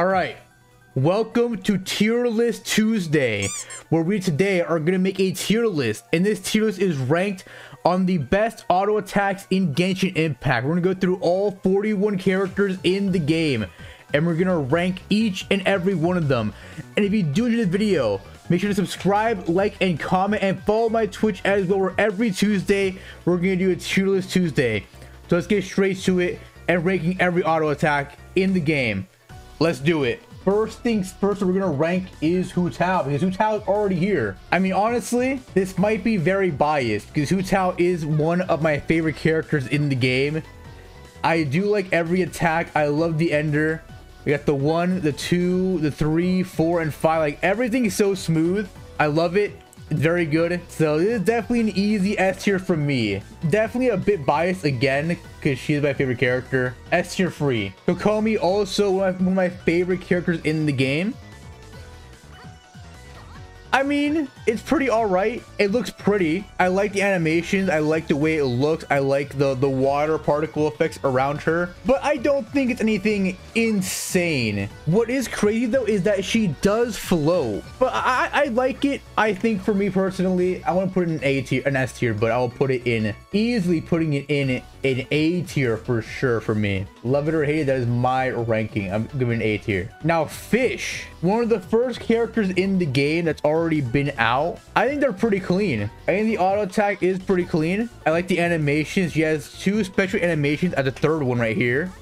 All right. Welcome to Tier List Tuesday, where we today are going to make a tier list. And this tier list is ranked on the best auto attacks in Genshin Impact. We're going to go through all 41 characters in the game. And we're going to rank each and every one of them. And if you do enjoy this video, make sure to subscribe, like, and comment. And follow my Twitch as well, where every Tuesday, we're going to do a tier list Tuesday. So let's get straight to it and ranking every auto attack in the game. Let's do it. First things first, we're gonna rank is Hu Tao because Hu Tao is already here. I mean, honestly, this might be very biased because Hu Tao is one of my favorite characters in the game. I do like every attack. I love the Ender. We got the one, the two, the three, four, and five. Like everything is so smooth. I love it very good. So this is definitely an easy S tier for me. Definitely a bit biased again because she's my favorite character. S tier free. Kokomi also one of, my favorite characters in the game. I mean, it's pretty all right. It looks pretty. I like the animations. I like the way it looks. I like the, the water particle effects around her. But I don't think it's anything insane. What is crazy, though, is that she does float. But I, I like it. I think for me personally, I want to put it in A tier, an S tier, but I'll put it in easily putting it in an A tier for sure for me. Love it or hate it, that is my ranking. I'm giving an A tier. Now, Fischl, one of the first characters in the game that's already been out. I think they're pretty clean. I think the auto attack is pretty clean. I like the animations. She has two special animations at the third one right here.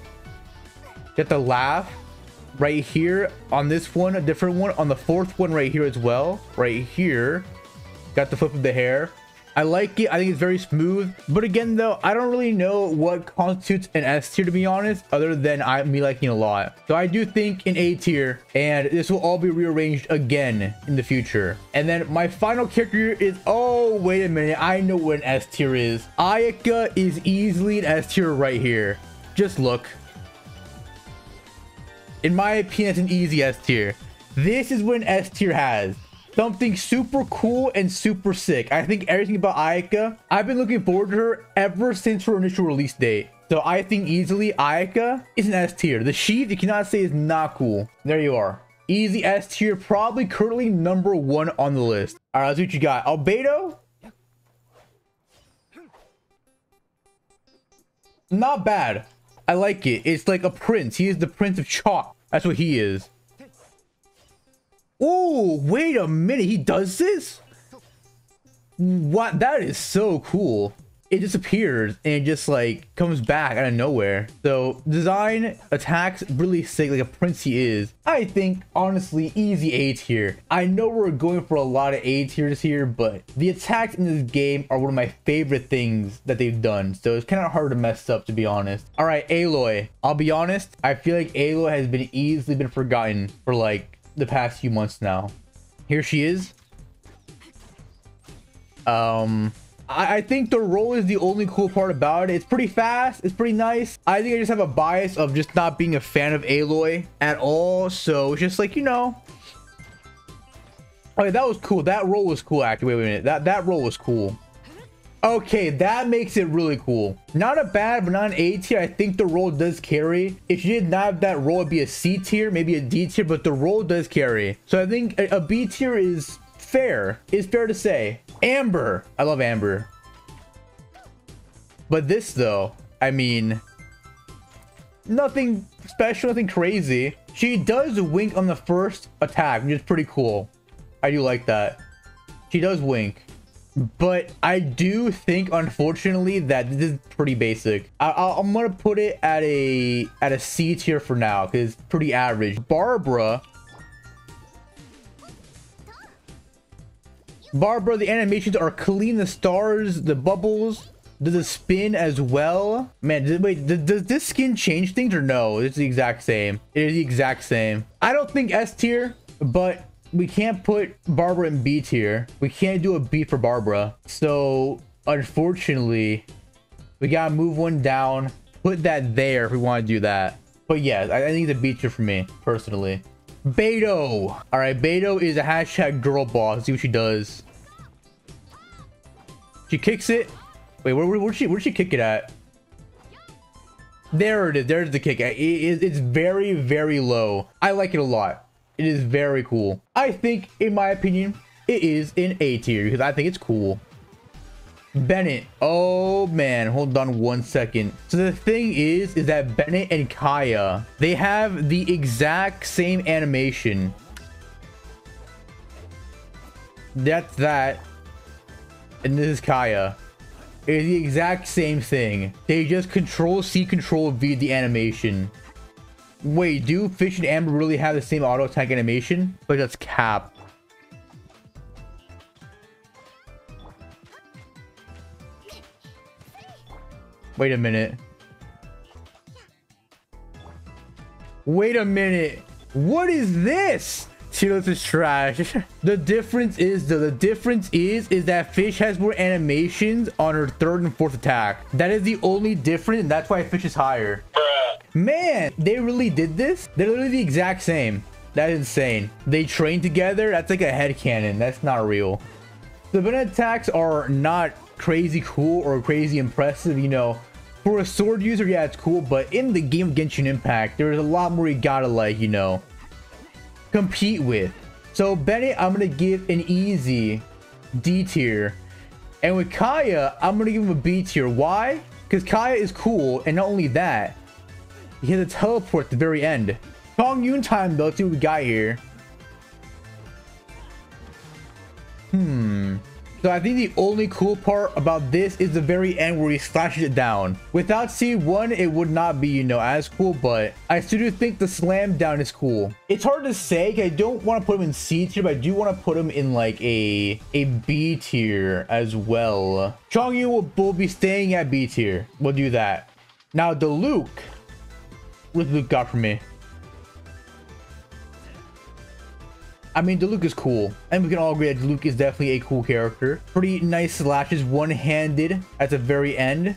Get the laugh right here on this one, a different one on the fourth one right here as well. Right here. Got the flip of the hair. I like it. I think it's very smooth. But again, though, I don't really know what constitutes an S tier, to be honest, other than I me liking a lot. So I do think an A tier, and this will all be rearranged again in the future. And then my final character is, oh, wait a minute. I know what an S tier is. Ayaka is easily an S tier right here. Just look. In my opinion, it's an easy S tier. This is what an S tier has something super cool and super sick. I think everything about Ayaka, I've been looking forward to her ever since her initial release date. So I think easily Ayaka is an S tier. The sheath, you cannot say is not cool. There you are. Easy S tier, probably currently number one on the list. All right, let's see what you got. Albedo? Not bad. I like it. It's like a prince. He is the prince of chalk. That's what he is. Oh, wait a minute. He does this? What? That is so cool. It disappears and just like comes back out of nowhere. So design attacks really sick like a prince he is. I think honestly easy A tier. I know we're going for a lot of A tiers here, but the attacks in this game are one of my favorite things that they've done. So it's kind of hard to mess up to be honest. All right, Aloy. I'll be honest. I feel like Aloy has been easily been forgotten for like the past few months now. Here she is. Um, I, I, think the roll is the only cool part about it. It's pretty fast. It's pretty nice. I think I just have a bias of just not being a fan of Aloy at all. So it's just like, you know. Okay, that was cool. That roll was cool, actually. Wait, wait a minute. That, that roll was cool. Okay, that makes it really cool. Not a bad, but not an A tier. I think the role does carry. If you did not have that role, it'd be a C tier, maybe a D tier, but the role does carry. So I think a, a B tier is fair. Is fair to say. Amber. I love Amber. But this, though, I mean, nothing special, nothing crazy. She does wink on the first attack, which is pretty cool. I do like that. She does wink. But I do think, unfortunately, that this is pretty basic. I, am gonna put it at a at a C tier for now because it's pretty average. Barbara. Barbara, the animations are clean. The stars, the bubbles, does it spin as well? Man, did, wait, did, does this skin change things or no? It's the exact same. It is the exact same. I don't think S tier, but we can't put Barbara in B tier. We can't do a B for Barbara. So unfortunately, we gotta move one down, put that there if we want to do that. But yeah, I, I think a B tier for me, personally. Beidou. All right, Beidou is a hashtag girl boss. see what she does. She kicks it. Wait, where, where, where'd she, where'd she kick it at? There it is. There's the kick. It, it, it's very, very low. I like it a lot. It is very cool. I think, in my opinion, it is in A tier because I think it's cool. Bennett. Oh man, hold on one second. So the thing is, is that Bennett and Kaeya, they have the exact same animation. That's that. And this is Kaeya. It's the exact same thing. They just control C, control V the animation. Wait, do Fischl and Amber really have the same auto attack animation? But that's cap. Wait a minute. Wait a minute. What is this? Cheetos is trash. the difference is the, the difference is is that Fischl has more animations on her third and fourth attack. That is the only difference, and that's why Fischl is higher. Man, they really did this? They're literally the exact same. That is insane. They train together? That's like a headcanon. That's not real. The Bennett attacks are not crazy cool or crazy impressive, you know. For a sword user, yeah, it's cool, but in the game of Genshin Impact, there's a lot more you gotta like, you know, compete with. So Bennett, I'm gonna give an easy D tier. And with Kaeya, I'm gonna give him a B tier. Why? Because Kaeya is cool, and not only that, he has a teleport at the very end. Chongyun time though, let's see what we got here. Hmm. So I think the only cool part about this is the very end where he slashes it down. Without C1, it would not be, you know, as cool, but I still do think the slam down is cool. It's hard to say, I don't want to put him in C tier, but I do want to put him in like a, a B tier as well. Chongyun will, will be staying at B tier. We'll do that. Now, Diluc. What Luke got for me? I mean, Diluc is cool. And we can all agree that Diluc is definitely a cool character. Pretty nice slashes, one-handed at the very end.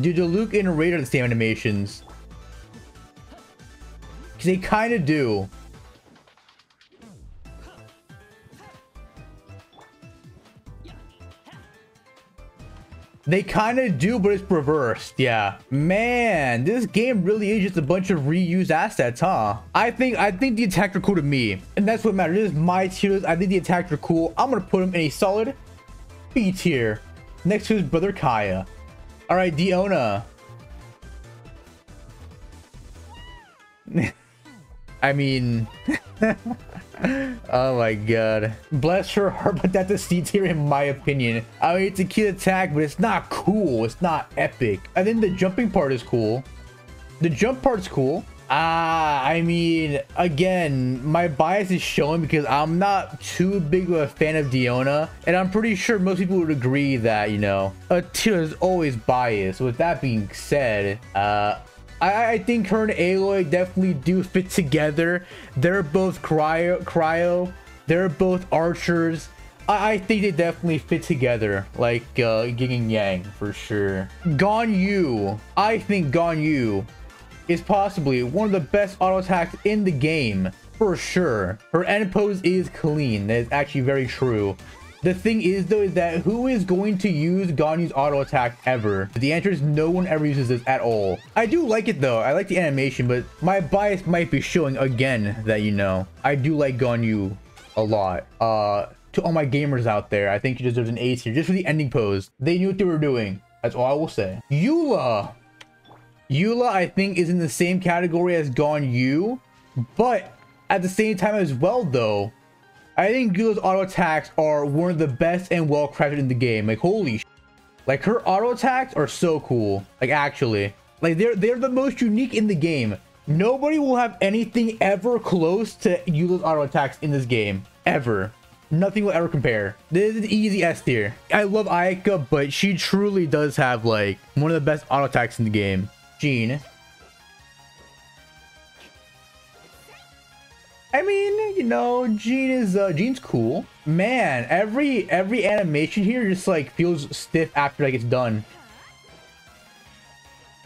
Do Diluc and Raid are the same animations? They kind of do. They kind of do, but it's reversed. Yeah. Man, this game really is just a bunch of reused assets, huh? I think I think the attacks are cool to me. And that's what matters. This is my tiers. I think the attacks are cool. I'm to put him in a solid B tier. Next to his brother Kaeya. All right, Diona. I mean... oh my god. Bless her heart, but that's a C tier in my opinion. I mean, it's a cute attack, but it's not cool. It's not epic. I think the jumping part is cool. The jump part's cool. Ah, I mean, again, my bias is showing because I'm not too big of a fan of Diona, and I'm pretty sure most people would agree that, you know, a tier is always biased. With that being said, uh, I, I think her and Aloy definitely do fit together. They're both cryo, cryo. They're both archers. I, I think they definitely fit together, like uh, Yin and Yang for sure. Ganyu, I think Ganyu is possibly one of the best auto attacks in the game for sure. Her end pose is clean. That is actually very true. The thing is though is that who is going to use Ganyu's auto attack ever? The answer is no one ever uses this at all. I do like it though. I like the animation, but my bias might be showing again that you know. I do like Ganyu a lot. Uh, to all my gamers out there, I think he deserves an A here just for the ending pose. They knew what they were doing. That's all I will say. Eula. Eula, I think, is in the same category as Ganyu, but at the same time as well, though, I think Eula's auto attacks are one of the best and well crafted in the game. Like, holy Like, her auto attacks are so cool. Like, actually. Like, they're, they're the most unique in the game. Nobody will have anything ever close to Eula's auto attacks in this game. Ever. Nothing will ever compare. This is easy S tier. I love Ayaka, but she truly does have, like, one of the best auto attacks in the game. Jean. I mean, you know, Jean is uh Jean's cool. Man, every every animation here just like feels stiff after like it's done.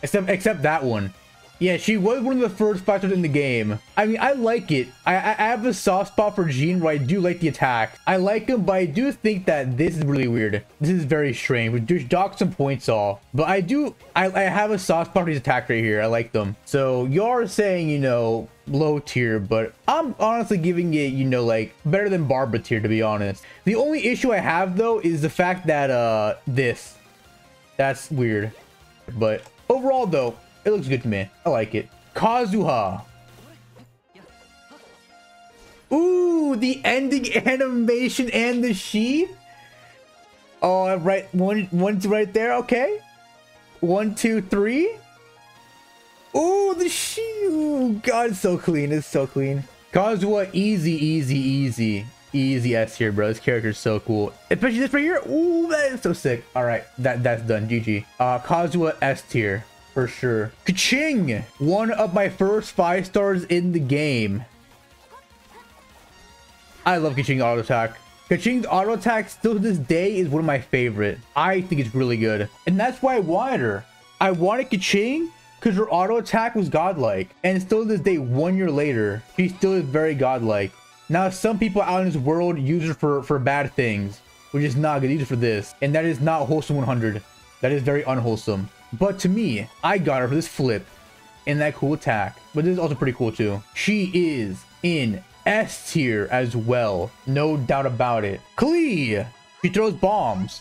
Except except that one. Yeah, she was one of the first fighters in the game. I mean, I like it. I, I have a soft spot for Jean where I do like the attack. I like him, but I do think that this is really weird. This is very strange. We just dock some points off. But I do, I, I have a soft spot for his attack right here. I like them. So you're saying, you know, low tier, but I'm honestly giving it, you know, like better than Barbara tier, to be honest. The only issue I have though is the fact that, uh, this, that's weird. But overall though, it looks good to me. I like it. Kazuha. Ooh, the ending animation and the sheath. Oh, right. One, one's right there. Okay. One, two, three. Ooh, the sheath. God, it's so clean. It's so clean. Kazuha, easy, easy, easy. Easy S here, bro. This character's so cool. Especially this right here. Ooh, that is so sick. All right, that that's done. GG. Uh, Kazuha S tier for sure. Keqing! One of my first five stars in the game. I love Keqing auto attack. Keqing's auto attack still to this day is one of my favorite. I think it's really good. And that's why I wanted her. I wanted Keqing because her auto attack was godlike. And still to this day, one year later, she still is very godlike. Now, some people out in this world use her for, for bad things, which is not good. Use it for this. And that is not wholesome 100. That is very unwholesome. But to me, I got her for this flip and that cool attack. But this is also pretty cool too. She is in S tier as well. No doubt about it. Klee! She throws bombs.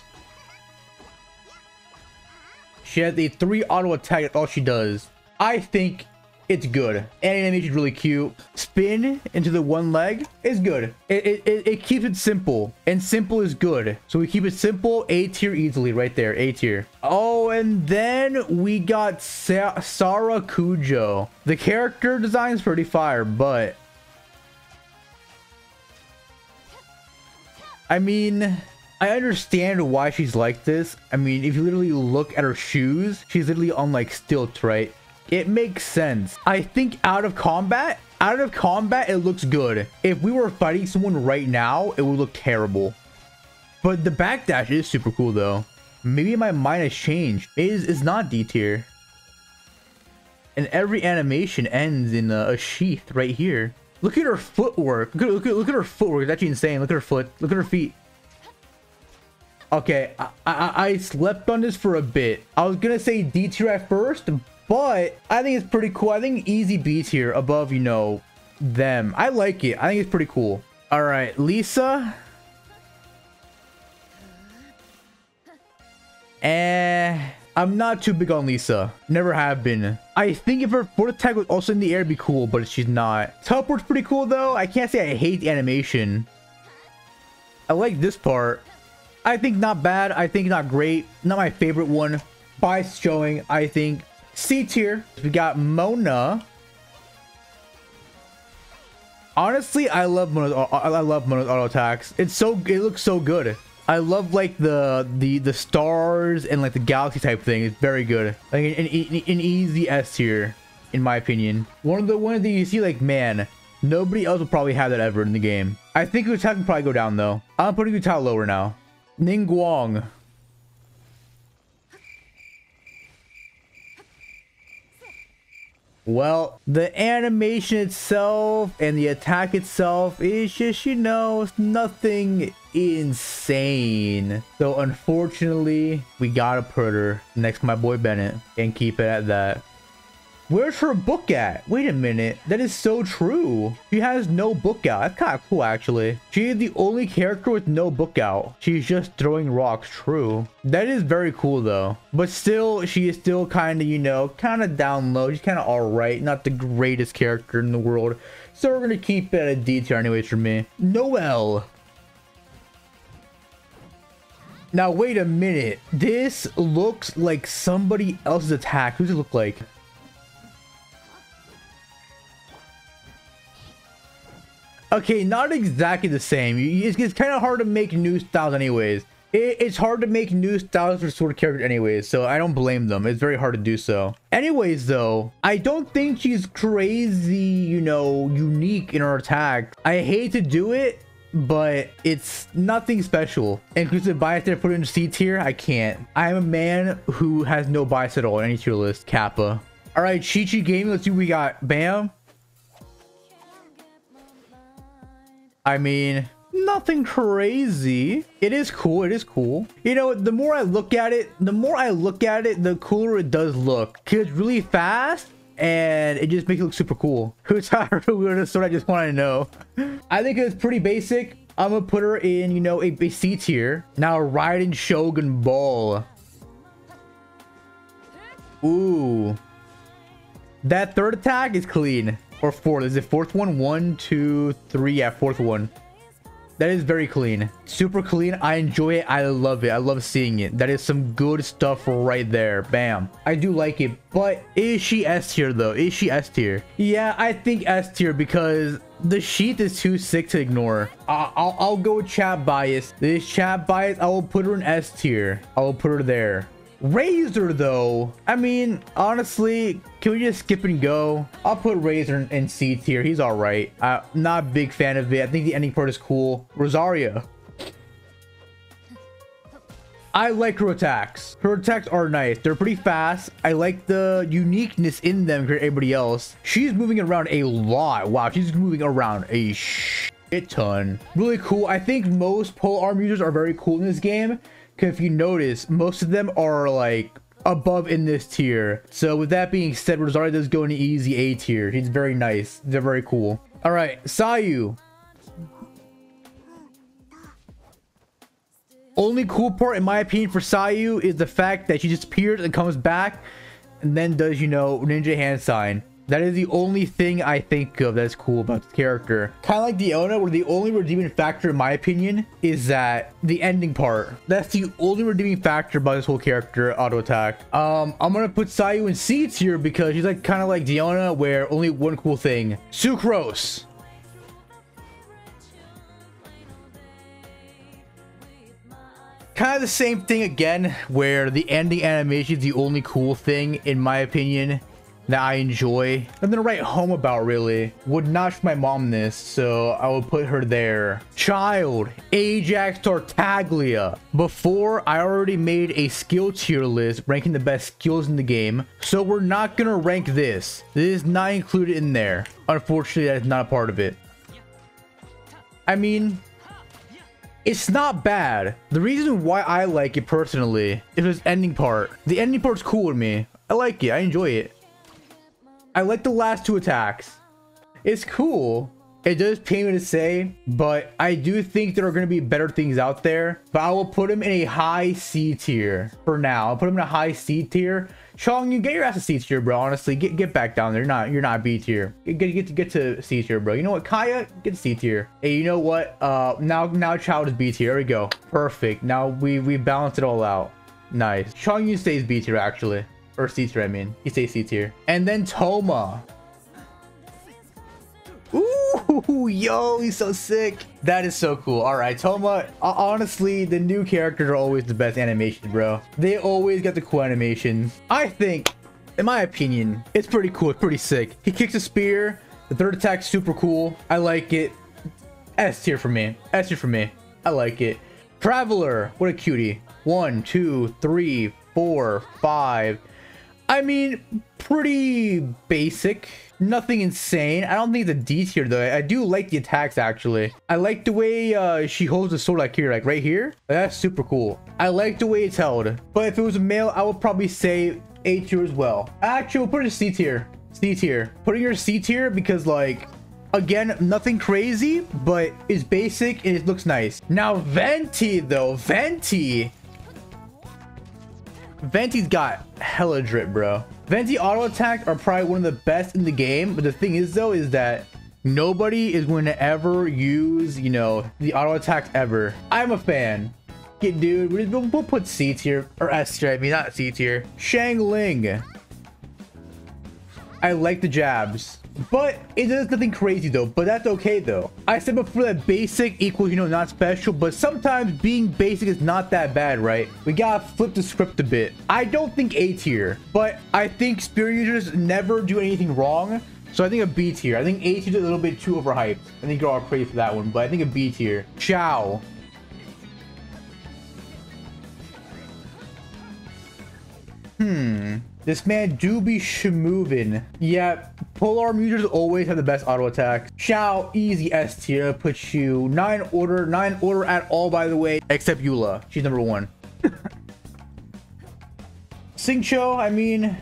She has a 3 auto attack. That's all she does. I think it's good. Animation is really cute. Spin into the one leg is good. It, it, it, keeps it simple. And simple is good. So we keep it simple. A tier easily right there. A tier. Oh, and then we got Sa Sara Kujou. The character design is pretty fire, but... I mean... I understand why she's like this. I mean, if you literally look at her shoes, she's literally on like stilts, right? It makes sense. I think out of combat, out of combat, it looks good. If we were fighting someone right now, it would look terrible. But the backdash is super cool though. Maybe my mind has changed. It is it's not D tier. And every animation ends in a, a, sheath right here. Look at her footwork. Look at, look at, look at her footwork. It's actually insane. Look at her foot. Look at her feet. Okay, I, I, I slept on this for a bit. I was gonna say D tier at first, but I think it's pretty cool. I think easy beats here above, you know, them. I like it. I think it's pretty cool. All right, Lisa. Eh, I'm not too big on Lisa. Never have been. I think if her foot attack was also in the air, it'd be cool, but she's not. Teleport's pretty cool, though. I can't say I hate the animation. I like this part. I think not bad. I think not great. Not my favorite one. By showing, I think C tier, we got Mona. Honestly, I love Mona's. I love Mona's auto attacks. It's so. It looks so good. I love like the the the stars and like the galaxy type thing. It's very good. Like an, an, an easy S tier, in my opinion. One of the one that you see like man, nobody else will probably have that ever in the game. I think attack can probably go down though. I'm putting Hu Tao lower now. Ningguang. Well, the animation itself and the attack itself is just, you know, nothing insane. So unfortunately, we gotta put her next to my boy Bennett and keep it at that. Where's her book at? Wait a minute. That is so true. She has no book out. That's kind of cool, actually. She is the only character with no book out. She's just throwing rocks. True. That is very cool, though. But still, she is still kind of, you know, kind of down low. She's kind of all right. Not the greatest character in the world. So we're going to keep it at a D tier anyways for me. Noelle. Now, wait a minute. This looks like somebody else's attack. Who does it look like? Okay, not exactly the same. It's, it's kind of hard to make new styles anyways. It, it's hard to make new styles for sort of characters anyways, so I don't blame them. It's very hard to do so. Anyways, though, I don't think she's crazy, you know, unique in her attack. I hate to do it, but it's nothing special. Inclusive bias that I put in C tier, I can't. I am a man who has no bias at all in any tier list. Kappa. All right, Qiqi Gaming. Let's see what we got. Bam. I mean, nothing crazy. It is cool. It is cool. You know, the more I look at it, the more I look at it, the cooler it does look. Cause it's really fast and it just makes it look super cool. Who's tired of sword? I just want to know. I think it's pretty basic. I'm gonna put her in, you know, a, a C tier. Now, Raiden Shogun Baal. Ooh. That third attack is clean. Or fourth. Is it fourth one? One, two, three. Yeah, fourth one. That is very clean. Super clean. I enjoy it. I love it. I love seeing it. That is some good stuff right there. Bam. I do like it. But is she S tier though? Is she S tier? Yeah, I think S tier because the sheath is too sick to ignore. I'll, I'll, I'll go chat bias. This chat bias, I will put her in S tier. I will put her there. Razor, though, I mean, honestly, can we just skip and go? I'll put Razor in C tier. He's all right. I'm not a big fan of it. I think the ending part is cool. Rosaria. I like her attacks. Her attacks are nice. They're pretty fast. I like the uniqueness in them compared to everybody else. She's moving around a lot. Wow, she's moving around a shit ton. Really cool. I think most pole arm users are very cool in this game Because if you notice, most of them are like above in this tier. So with that being said, Rosaria does go into easy A tier. He's very nice. They're very cool. All right, Sayu. Only cool part, in my opinion, for Sayu is the fact that she disappears and comes back and then does, you know, ninja hand sign. That is the only thing I think of that's cool about the character. Kind of like Diona, where the only redeeming factor, in my opinion, is that the ending part. That's the only redeeming factor about this whole character, auto attack. Um, I'm gonna put Sayu in C tier because she's like kind of like Diona, where only one cool thing. Sucrose. kind of the same thing again where the ending animation is the only cool thing in my opinion that I enjoy. Nothing to write home about really. Would not my mom this, so I would put her there. Childe, Ajax Tartaglia. Before, I already made a skill tier list ranking the best skills in the game, so we're not gonna rank this. This is not included in there. Unfortunately, that is not a part of it. I mean, it's not bad. The reason why I like it personally is this ending part. The ending part's cool with me. I like it. I enjoy it. I like the last two attacks. It's cool. It does pain me to say, but I do think there are going to be better things out there. But I will put him in a high C tier for now. I'll put him in a high C tier. Chongyun get your ass to C tier, bro. Honestly, get get back down there. You're not you're not B tier. Get get to get to C tier, bro. You know what, Kaeya, get C tier. Hey, you know what? Uh, now now Childe is B tier. There we go. Perfect. Now we we balance it all out. Nice. Chongyun stays B tier actually. Or C tier, I mean. He stays C tier. And then Thoma. Ooh, yo, he's so sick. That is so cool. All right, Thoma, honestly, the new characters are always the best animations, bro. They always get the cool animations. I think, in my opinion, it's pretty cool. It's pretty sick. He kicks a spear. The third attack's super cool. I like it. S tier for me. S tier for me. I like it. Traveler, what a cutie. One, two, three, four, five, I mean, pretty basic. Nothing insane. I don't think the D tier though. I do like the attacks actually. I like the way uh, she holds the sword like here, like right here. That's super cool. I like the way it's held. But if it was a male, I would probably say A tier as well. Actually, we'll put it C tier. C tier. Putting her C tier because like Again, nothing crazy, but it's basic and it looks nice. Now, Venti, though. Venti. Venti's got hella drip, bro. Venti auto attack are probably one of the best in the game. But the thing is, though, is that nobody is going to ever use, you know, the auto attacks ever. I'm a fan. Get dude, we'll, we'll put C tier or S tier. I mean, not C tier. Xiangling. I like the jabs. But it does nothing crazy though, but that's okay though. I said before that basic equals, you know, not special, but sometimes being basic is not that bad, right? We gotta flip the script a bit. I don't think A tier, but I think spear users never do anything wrong. So I think a B tier. I think A tier is a little bit too overhyped. I think you're all crazy for that one, but I think a B tier. Xiao. Hmm. This man do be schmovin'. Yeah, polearm users always have the best auto attack. Xiao, easy S tier, puts you 9 order, 9 order at all by the way, except Eula. She's number 1. Xingqiu, I mean,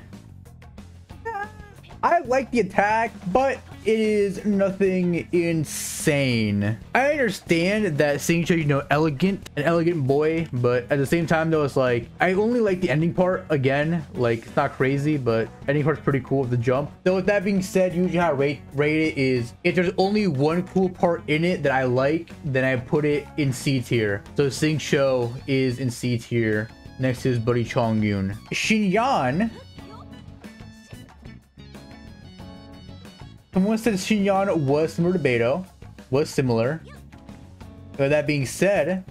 I like the attack, but it is nothing insane. I understand that Xingqiu, you know, elegant, an elegant boy, but at the same time though, it's like, I only like the ending part again. Like, it's not crazy, but ending part's pretty cool with the jump. So with that being said, usually how I rate, rate it is, if there's only one cool part in it that I like, then I put it in C tier. So Xingqiu is in C tier next his buddy Chongyun. Xinyan Someone said Xinyan was similar to Beidou. Was similar. But that being said,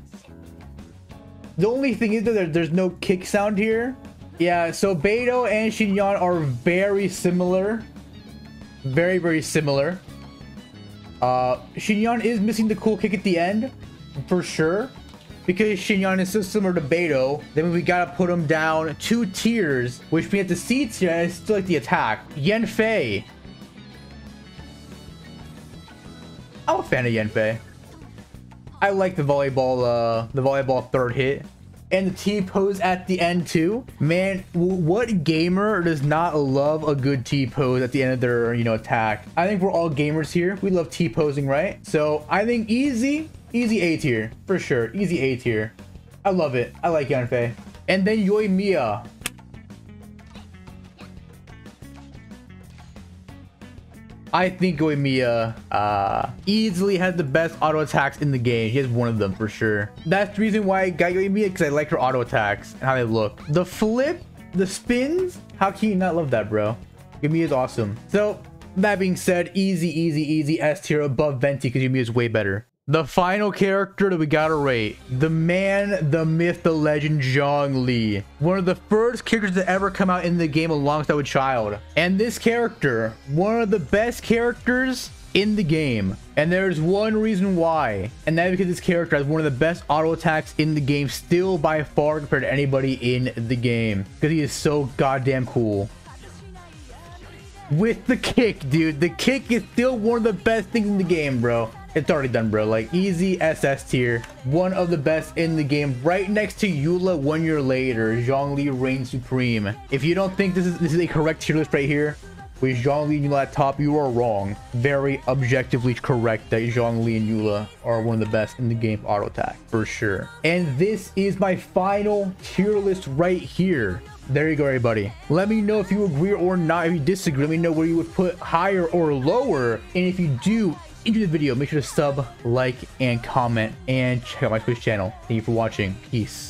the only thing is that there, there's no kick sound here. Yeah, so Beidou and Xinyan are very similar. Very, very similar. Uh, Xinyan is missing the cool kick at the end, for sure. Because Xinyan is so similar to Beidou, then we gotta put him down two tiers, which means the C tier and still like the attack. Yanfei I'm fan of Yanfei. I like the volleyball, uh, the volleyball third hit. And the T-pose at the end too. Man, what gamer does not love a good T-pose at the end of their, you know, attack? I think we're all gamers here. We love T-posing, right? So I think easy, easy A tier, for sure. Easy A tier. I love it. I like Yanfei. And then Yoimiya. I think Yoimiya uh, easily has the best auto attacks in the game. He has one of them for sure. That's the reason why I got Yoimiya because I like her auto attacks and how they look. The flip, the spins, how can you not love that, bro? Yoimiya is awesome. So that being said, easy, easy, easy S tier above Venti because Yoimiya is way better. The final character that we gotta rate. The man, the myth, the legend, Zhongli. One of the first characters to ever come out in the game alongside with Childe. And this character, one of the best characters in the game. And there's one reason why. And that is because this character has one of the best auto attacks in the game still by far compared to anybody in the game. Because he is so goddamn cool with the kick, dude. The kick is still one of the best things in the game, bro. It's already done, bro. Like, easy SS tier. One of the best in the game. Right next to Eula one year later. Zhongli reigns supreme. If you don't think this is this is a correct tier list right here, with Zhongli and Eula at top, you are wrong. Very objectively correct that Zhongli and Eula are one of the best in the game auto attack, for sure. And this is my final tier list right here. There you go, everybody. Let me know if you agree or not. If you disagree, let me know where you would put higher or lower. And if you do, enjoy the video, make sure to sub, like, and comment, and check out my Twitch channel. Thank you for watching. Peace.